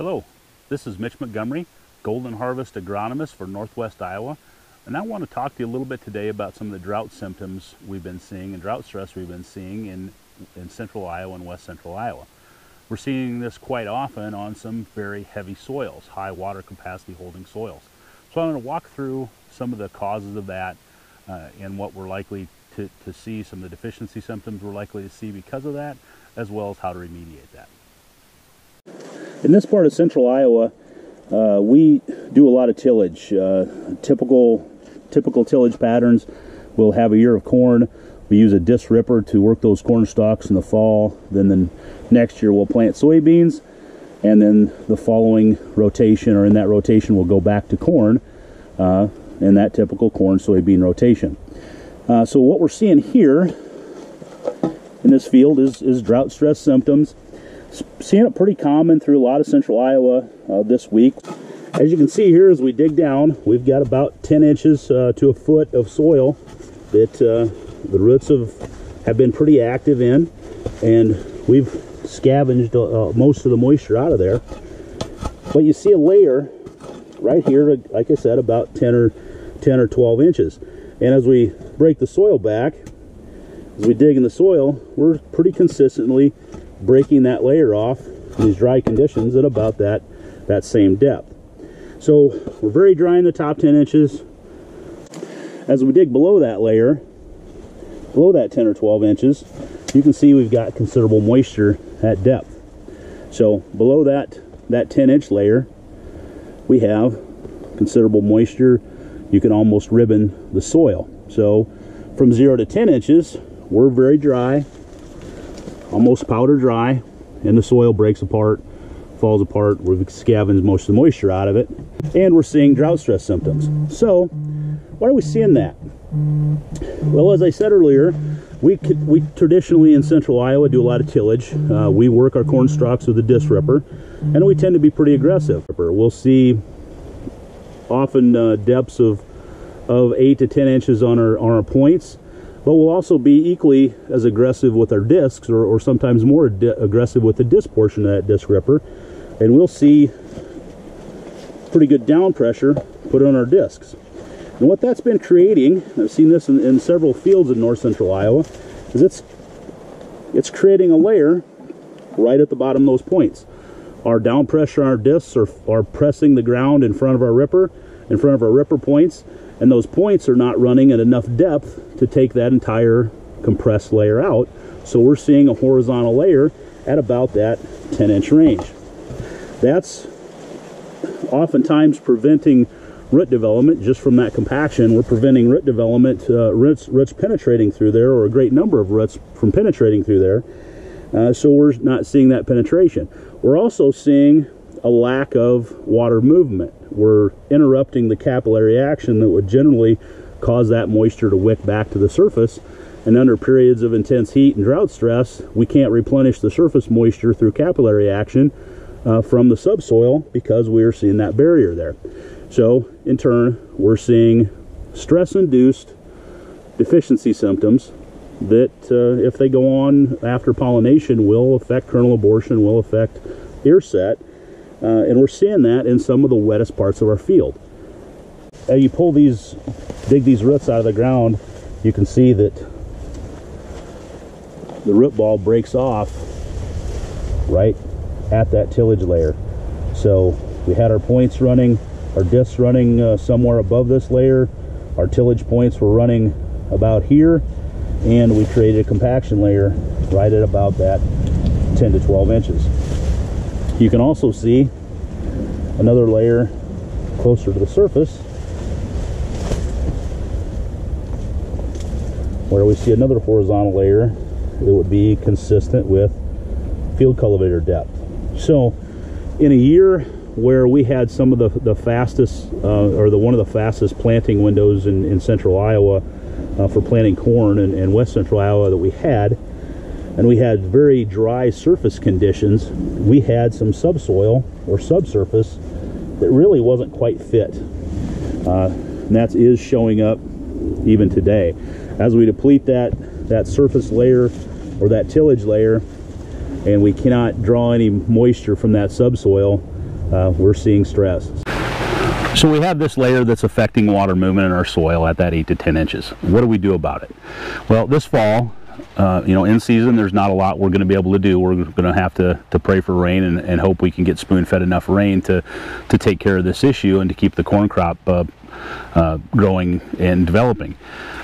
Hello, this is Mitch Montgomery, Golden Harvest agronomist for Northwest Iowa, and I want to talk to you a little bit today about some of the drought symptoms we've been seeing and drought stress we've been seeing in, in central Iowa and west central Iowa. We're seeing this quite often on some very heavy soils, high water capacity holding soils. So I'm going to walk through some of the causes of that uh, and what we're likely to, to see, some of the deficiency symptoms we're likely to see because of that, as well as how to remediate that. In this part of central Iowa, uh, we do a lot of tillage. Uh, typical, typical tillage patterns. We'll have a year of corn. We use a disc ripper to work those corn stalks in the fall. Then the next year we'll plant soybeans, and then the following rotation, or in that rotation, we'll go back to corn uh, in that typical corn soybean rotation. Uh, so what we're seeing here in this field is, is drought stress symptoms seeing it pretty common through a lot of central Iowa uh, this week. As you can see here, as we dig down, we've got about 10 inches uh, to a foot of soil that uh, the roots have, have been pretty active in, and we've scavenged uh, most of the moisture out of there. But you see a layer right here, like I said, about 10 or 10 or 12 inches. And as we break the soil back, as we dig in the soil, we're pretty consistently breaking that layer off in these dry conditions at about that, that same depth. So we're very dry in the top 10 inches. As we dig below that layer, below that 10 or 12 inches, you can see we've got considerable moisture at depth. So below that, that 10 inch layer, we have considerable moisture. You can almost ribbon the soil. So from zero to 10 inches, we're very dry almost powder dry and the soil breaks apart falls apart we've scavenged most of the moisture out of it and we're seeing drought stress symptoms. So why are we seeing that? Well as i said earlier we we traditionally in central iowa do a lot of tillage. Uh, we work our corn stalks with a disc ripper and we tend to be pretty aggressive. We'll see often uh, depths of of 8 to 10 inches on our on our points but we'll also be equally as aggressive with our discs or, or sometimes more aggressive with the disc portion of that disc ripper and we'll see pretty good down pressure put on our discs. And what that's been creating I've seen this in, in several fields in north central Iowa is it's it's creating a layer right at the bottom of those points. Our down pressure on our discs are, are pressing the ground in front of our ripper in front of our ripper points and those points are not running at enough depth to take that entire compressed layer out. So we're seeing a horizontal layer at about that 10 inch range. That's oftentimes preventing root development just from that compaction. We're preventing root development uh, roots roots penetrating through there or a great number of roots from penetrating through there. Uh, so we're not seeing that penetration. We're also seeing a lack of water movement we're interrupting the capillary action that would generally cause that moisture to wick back to the surface. And under periods of intense heat and drought stress, we can't replenish the surface moisture through capillary action uh, from the subsoil because we are seeing that barrier there. So, in turn, we're seeing stress-induced deficiency symptoms that, uh, if they go on after pollination, will affect kernel abortion, will affect ear set, uh, and we're seeing that in some of the wettest parts of our field. As you pull these, dig these roots out of the ground, you can see that the root ball breaks off right at that tillage layer. So we had our points running, our discs running uh, somewhere above this layer. Our tillage points were running about here, and we created a compaction layer right at about that 10 to 12 inches. You can also see another layer closer to the surface where we see another horizontal layer that would be consistent with field cultivator depth. So in a year where we had some of the, the fastest uh, or the one of the fastest planting windows in, in central Iowa uh, for planting corn and, and west central Iowa that we had and we had very dry surface conditions, we had some subsoil or subsurface that really wasn't quite fit. Uh, and that is showing up even today. As we deplete that, that surface layer or that tillage layer, and we cannot draw any moisture from that subsoil, uh, we're seeing stress. So we have this layer that's affecting water movement in our soil at that 8 to 10 inches. What do we do about it? Well, this fall, uh, you know, in season, there's not a lot we're going to be able to do. We're going to have to, to pray for rain and, and hope we can get spoon-fed enough rain to, to take care of this issue and to keep the corn crop uh, uh, growing and developing.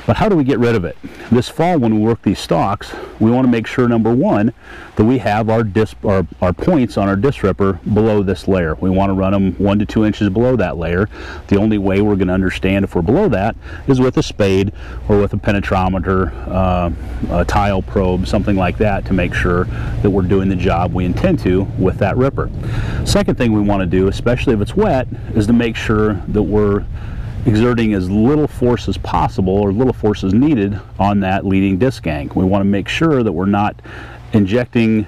But how do we get rid of it? This fall when we work these stalks, we want to make sure number one, that we have our, disc, our, our points on our disc ripper below this layer. We want to run them one to two inches below that layer. The only way we're going to understand if we're below that is with a spade or with a penetrometer, uh, a tile probe, something like that to make sure that we're doing the job we intend to with that ripper. Second thing we want to do, especially if it's wet, is to make sure that we're exerting as little force as possible or little force as needed on that leading disc gang. We want to make sure that we're not injecting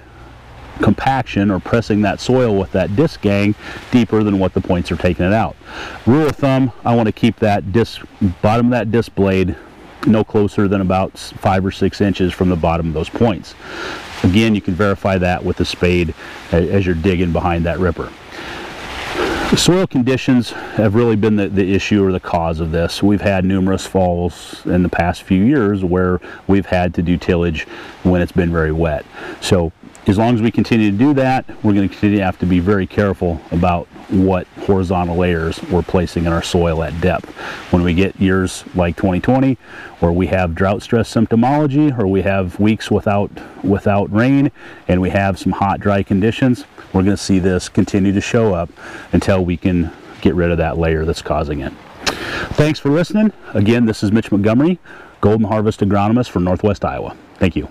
compaction or pressing that soil with that disc gang deeper than what the points are taking it out. Rule of thumb, I want to keep that disc, bottom of that disc blade no closer than about five or six inches from the bottom of those points. Again, you can verify that with a spade as you're digging behind that ripper. The soil conditions have really been the, the issue or the cause of this. We've had numerous falls in the past few years where we've had to do tillage when it's been very wet. So as long as we continue to do that, we're going to continue to have to be very careful about what horizontal layers we're placing in our soil at depth. When we get years like 2020, where we have drought stress symptomology, or we have weeks without, without rain, and we have some hot, dry conditions, we're going to see this continue to show up until we can get rid of that layer that's causing it. Thanks for listening. Again, this is Mitch Montgomery, Golden Harvest Agronomist for Northwest Iowa. Thank you.